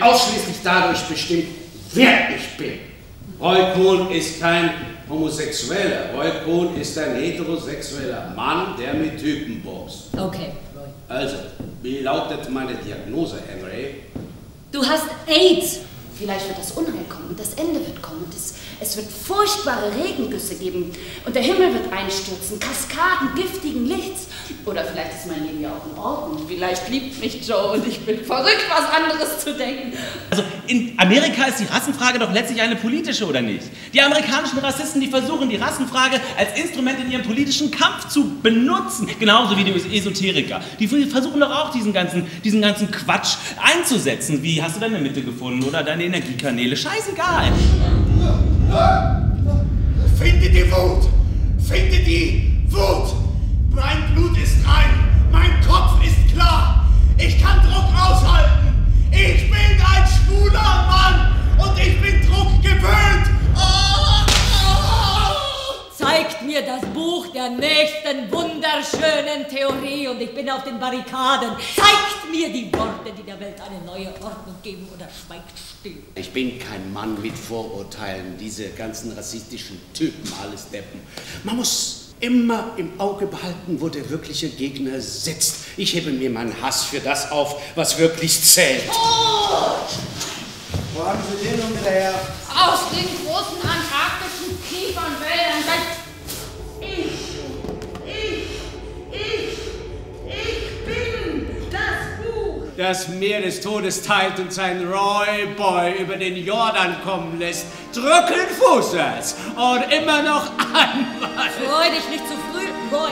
ausschließlich dadurch bestimmt, wer ich bin. Roy Kuhn ist kein Homosexueller. Roy Kuhn ist ein heterosexueller Mann, der mit Typen boxt. Okay, Roy. Also, wie lautet meine Diagnose, Henry? Du hast AIDS. Vielleicht wird das Unheil kommen und das Ende wird kommen es, es wird furchtbare Regengüsse geben und der Himmel wird einstürzen, Kaskaden giftigen Lichts. Oder vielleicht ist mein Leben ja auch in Ordnung. Vielleicht liebt mich Joe und ich bin verrückt, was anderes zu denken. Also in Amerika ist die Rassenfrage doch letztlich eine politische, oder nicht? Die amerikanischen Rassisten, die versuchen die Rassenfrage als Instrument in ihrem politischen Kampf zu benutzen. Genauso wie die Esoteriker. Die versuchen doch auch diesen ganzen, diesen ganzen Quatsch einzusetzen. Wie hast du deine Mitte gefunden oder deine Energiekanäle? Scheißegal. Finde die Wut! Finde die Wut! Mein Blut ist rein! Mein Kopf ist klar! Ich kann Druck aushalten! Ich bin ein schwuler Mann! Und ich bin Druck gewöhnt! Oh, Zeigt mir das Buch der nächsten wunderschönen Theorie und ich bin auf den Barrikaden. Zeigt mir die der Welt eine neue Ordnung geben oder schweigt still. Ich bin kein Mann mit Vorurteilen, diese ganzen rassistischen Typen, alles Deppen. Man muss immer im Auge behalten, wo der wirkliche Gegner sitzt. Ich hebe mir meinen Hass für das auf, was wirklich zählt. Oh! Wo haben Sie den nun wieder her? Aus den großen antarktischen Kiefernwäldern seit ich, ich, ich, ich bin das Buch. Das Meer des Todes teilt und sein Roy Boy über den Jordan kommen lässt. Drücken Fußes und immer noch einmal. Freu dich nicht zu früh, Roy.